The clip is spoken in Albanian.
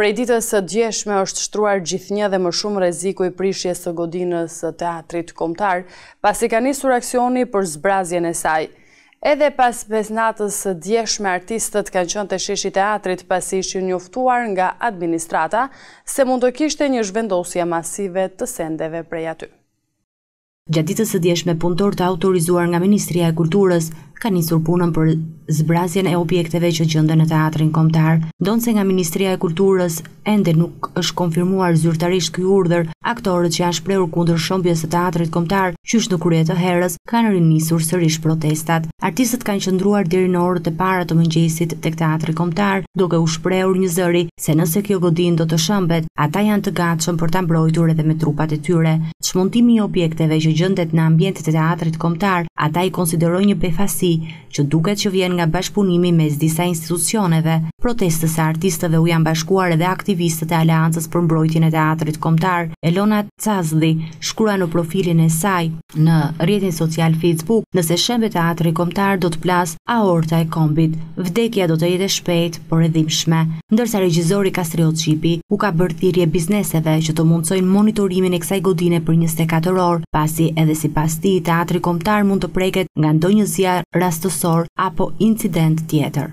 Prej ditës së djeshme është shtruar gjithnjë dhe më shumë rreziku i prishjes së godinës së Teatrit Kombëtar, pasi ka nisur aksioni për zbrazjen e saj. Edhe pas mesnatës së djeshme artistët kanë qenë te sheshi i teatrit pasi ishin njoftuar nga administrata se mund të kishte një zhvendosje masive të sendeve prej aty. Gjatë ditës së djeshme punëtorë të autorizuar nga Ministria e Kulturës kanë nisur punën për zbrazjen e objekteve që gjenden në Teatrin Kombëtar. Ndonëse nga Ministria e Kulturës ende nuk është konfirmuar zyrtarisht ky urdhër, aktorët që janë shprehur kundër shembjes së Teatrit Kombëtar, qysh në krye të herës, kanë rinisur sërish protestat. Artistët kanë qëndruar deri në orët e para të mëngjesit tek Teatri Kombëtar, duke u shprehur njëzëri, se nëse kjo godinë do të shembet, ata janë të gatshëm për ta mbrojtur edhe me trupat e tyre. Çmontimi i objekteve që gjendet në ambientet e Teatrit Kombëtar, ata i konsiderojnë një befasi, që duket që vjen nga bashkëpunimi mes disa institucioneve. Protestës së artistëve u janë bashkuar edhe aktivistët e Aleancës për Mbrojtjen e Teatrit Kombëtar. Elona Caslli shkruan në profilin e saj në rrjetin social Facebook, Nëse shembet Teatri Kombëtar do të plasë aorta e kombit. Vdekja do të jetë e shpejtë. por e dhimbshme, ndërsa regjizori Kastriot Çipi u ka bërë thirrje bizneseve që të mundësojnë monitorimin e kësaj godine për njëzet e katër orë, pasi edhe sipas tij Teatri Kombëtar mund të preket nga ndonjë zjarr rastësor apo incident tjetër.